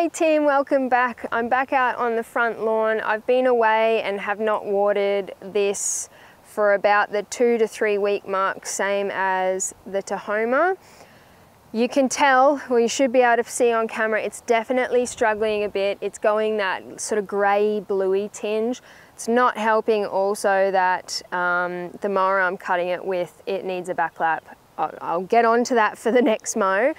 Hey team, welcome back. I'm back out on the front lawn. I've been away and have not watered this for about the two to three week mark, same as the Tahoma. You can tell, well you should be able to see on camera, it's definitely struggling a bit. It's going that sort of grey bluey tinge. It's not helping also that um, the mower I'm cutting it with, it needs a backlap. I'll, I'll get onto that for the next mow.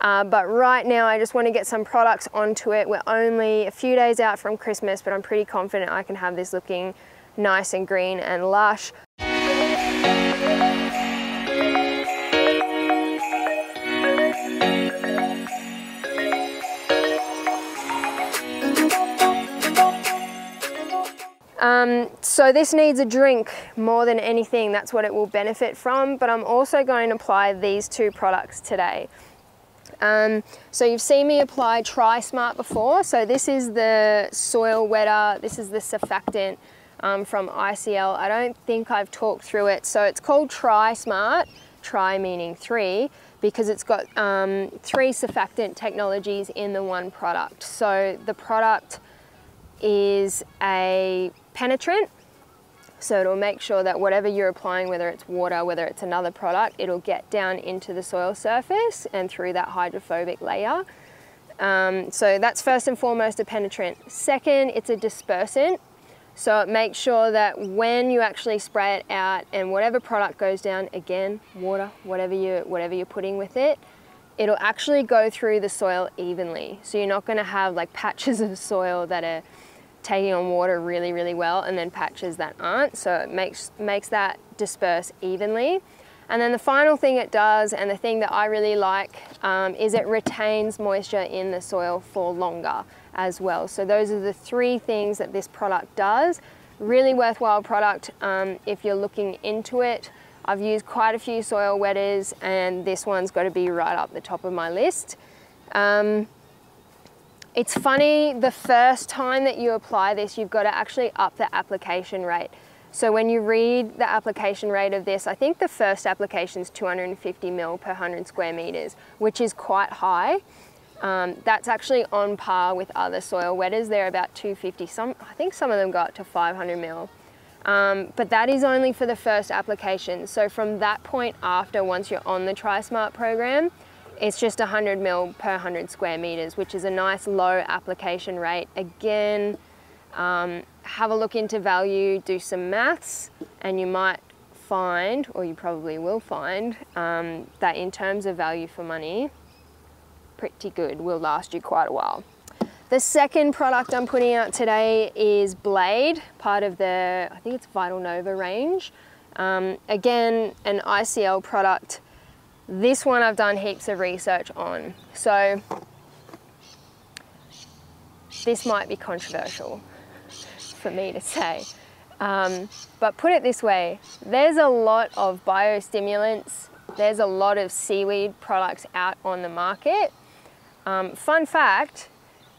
Uh, but right now I just want to get some products onto it. We're only a few days out from Christmas, but I'm pretty confident I can have this looking nice and green and lush. Um, so this needs a drink more than anything. That's what it will benefit from. But I'm also going to apply these two products today. Um, so you've seen me apply TriSmart before. So this is the soil wetter, this is the surfactant um, from ICL. I don't think I've talked through it. So it's called TriSmart, tri meaning three, because it's got um, three surfactant technologies in the one product. So the product is a penetrant, so it'll make sure that whatever you're applying, whether it's water, whether it's another product, it'll get down into the soil surface and through that hydrophobic layer. Um, so that's first and foremost a penetrant. Second, it's a dispersant. So it makes sure that when you actually spray it out and whatever product goes down, again, water, whatever, you, whatever you're putting with it, it'll actually go through the soil evenly. So you're not gonna have like patches of soil that are taking on water really, really well and then patches that aren't. So it makes, makes that disperse evenly. And then the final thing it does, and the thing that I really like, um, is it retains moisture in the soil for longer as well. So those are the three things that this product does. Really worthwhile product um, if you're looking into it. I've used quite a few soil wetters and this one's got to be right up the top of my list. Um, it's funny, the first time that you apply this, you've got to actually up the application rate. So when you read the application rate of this, I think the first application is 250 mil per 100 square meters, which is quite high. Um, that's actually on par with other soil wetters. They're about 250. Some, I think some of them go up to 500 mil. Um, but that is only for the first application. So from that point after, once you're on the TriSmart program, it's just 100 mil per 100 square meters, which is a nice low application rate. Again, um, have a look into value, do some maths, and you might find, or you probably will find, um, that in terms of value for money, pretty good, will last you quite a while. The second product I'm putting out today is Blade, part of the, I think it's Vitalnova range. Um, again, an ICL product this one I've done heaps of research on. So this might be controversial for me to say. Um, but put it this way, there's a lot of biostimulants, there's a lot of seaweed products out on the market. Um, fun fact,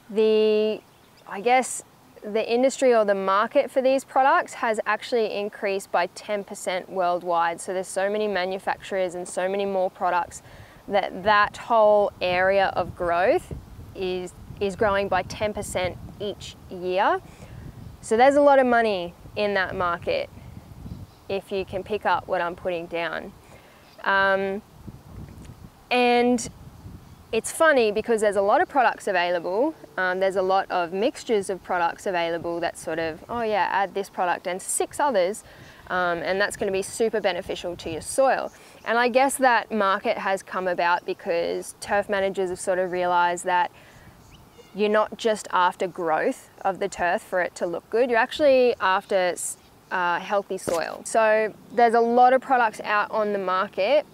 the, I guess, the industry or the market for these products has actually increased by 10% worldwide. So there's so many manufacturers and so many more products that that whole area of growth is, is growing by 10% each year. So there's a lot of money in that market if you can pick up what I'm putting down. Um, and it's funny because there's a lot of products available. Um, there's a lot of mixtures of products available that sort of, oh yeah, add this product and six others. Um, and that's going to be super beneficial to your soil. And I guess that market has come about because turf managers have sort of realized that you're not just after growth of the turf for it to look good, you're actually after uh, healthy soil. So there's a lot of products out on the market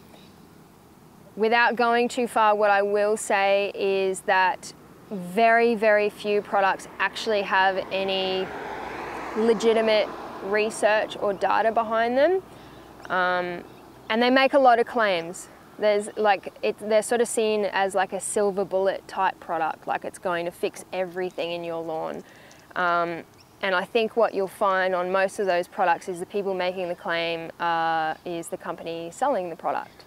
Without going too far, what I will say is that very, very few products actually have any legitimate research or data behind them. Um, and they make a lot of claims. There's like, it, they're sort of seen as like a silver bullet type product, like it's going to fix everything in your lawn. Um, and I think what you'll find on most of those products is the people making the claim uh, is the company selling the product.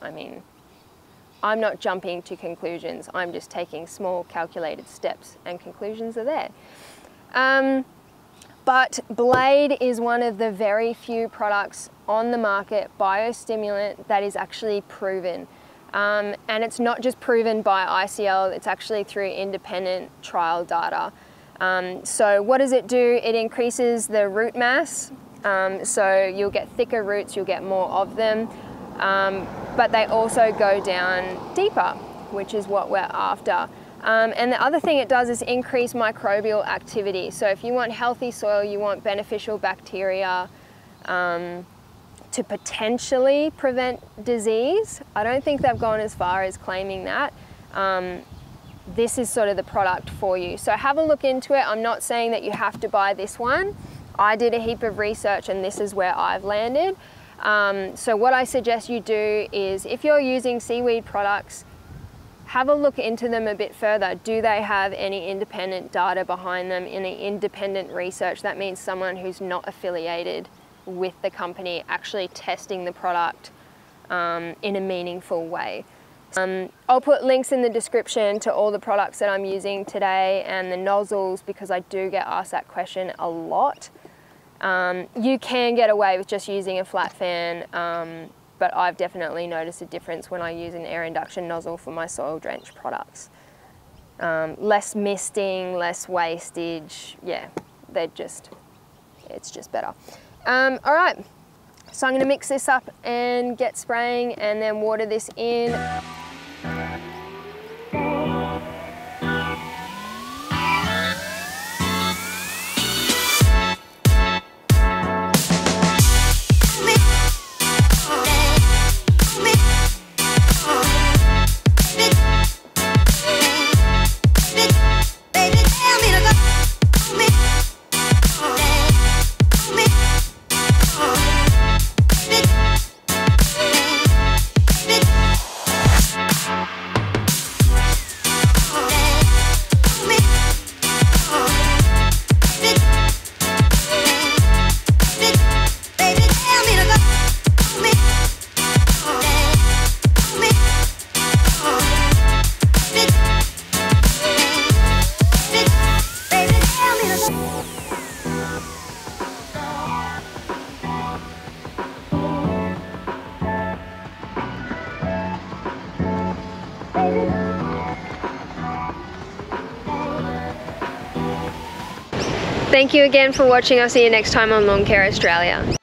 I mean, I'm not jumping to conclusions. I'm just taking small calculated steps and conclusions are there. Um, but Blade is one of the very few products on the market, biostimulant, that is actually proven. Um, and it's not just proven by ICL, it's actually through independent trial data. Um, so what does it do? It increases the root mass. Um, so you'll get thicker roots, you'll get more of them. Um, but they also go down deeper, which is what we're after. Um, and the other thing it does is increase microbial activity. So if you want healthy soil, you want beneficial bacteria um, to potentially prevent disease. I don't think they've gone as far as claiming that. Um, this is sort of the product for you. So have a look into it. I'm not saying that you have to buy this one. I did a heap of research and this is where I've landed. Um, so what I suggest you do is if you're using seaweed products, have a look into them a bit further. Do they have any independent data behind them, any independent research? That means someone who's not affiliated with the company actually testing the product um, in a meaningful way. Um, I'll put links in the description to all the products that I'm using today and the nozzles because I do get asked that question a lot. Um, you can get away with just using a flat fan um, but I've definitely noticed a difference when I use an air induction nozzle for my soil drench products. Um, less misting, less wastage, yeah, they're just, it's just better. Um, all right, so I'm gonna mix this up and get spraying and then water this in. Thank you again for watching. I'll see you next time on Lawn Care Australia.